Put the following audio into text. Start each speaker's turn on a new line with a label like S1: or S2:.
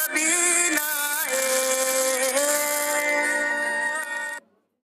S1: gotta be